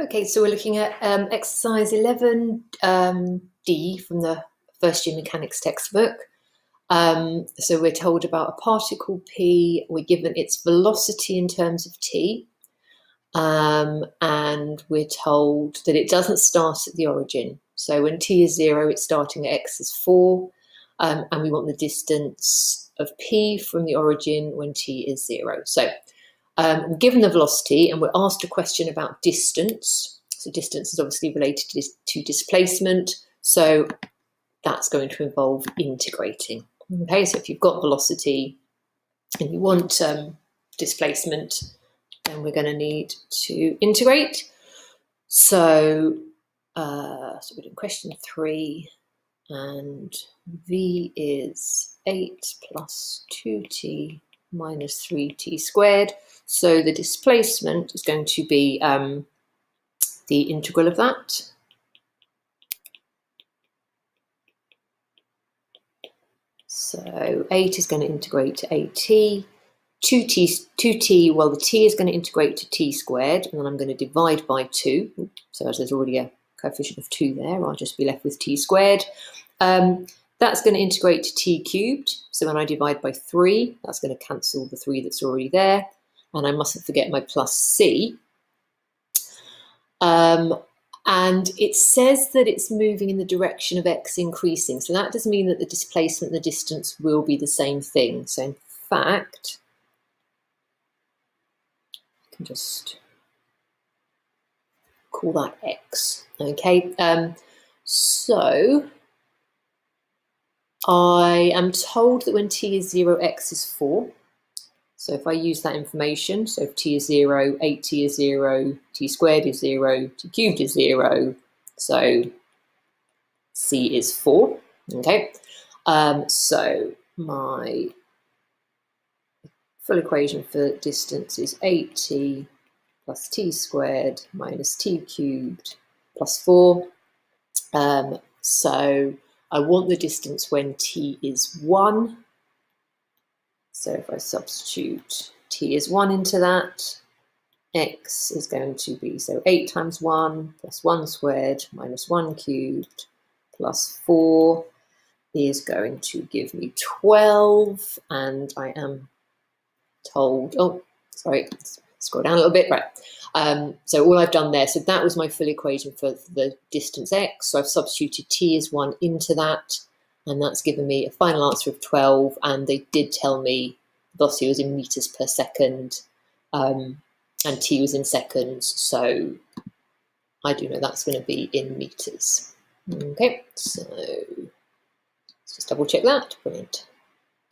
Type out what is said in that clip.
Okay, so we're looking at um, exercise 11D um, from the first year mechanics textbook. Um, so we're told about a particle P, we're given its velocity in terms of t, um, and we're told that it doesn't start at the origin. So when t is zero, it's starting at x is four, um, and we want the distance of p from the origin when t is zero. So um, given the velocity and we're asked a question about distance. So distance is obviously related to, to displacement. So that's going to involve integrating. Okay, so if you've got velocity and you want um, displacement, then we're going to need to integrate. So, uh, so we're doing question three, and v is 8 plus 2t minus 3t squared. So the displacement is going to be um, the integral of that. So 8 is going to integrate to 8t. 2t, 2t, well, the t is going to integrate to t squared, and then I'm going to divide by 2. So as there's already a coefficient of 2 there, I'll just be left with t squared. Um, that's going to integrate to t cubed. So when I divide by 3, that's going to cancel the 3 that's already there. And I mustn't forget my plus c. Um, and it says that it's moving in the direction of x increasing. So that does mean that the displacement the distance will be the same thing. So in fact, I can just call that x. Okay, um, so I am told that when t is 0, x is 4. So if I use that information, so if t is 0, 8t is 0, t squared is 0, t cubed is 0, so c is 4. Okay, um, so my full equation for distance is 8t plus t squared minus t cubed plus 4. Um, so I want the distance when t is 1. So if I substitute t is 1 into that, x is going to be, so 8 times 1 plus 1 squared minus 1 cubed plus 4 is going to give me 12. And I am told, oh, sorry, scroll down a little bit, right. Um, so all I've done there, so that was my full equation for the distance x. So I've substituted t as 1 into that, and that's given me a final answer of 12. And they did tell me velocity was in meters per second, um, and t was in seconds. So I do know that's going to be in meters. Okay, so let's just double check that. Brilliant.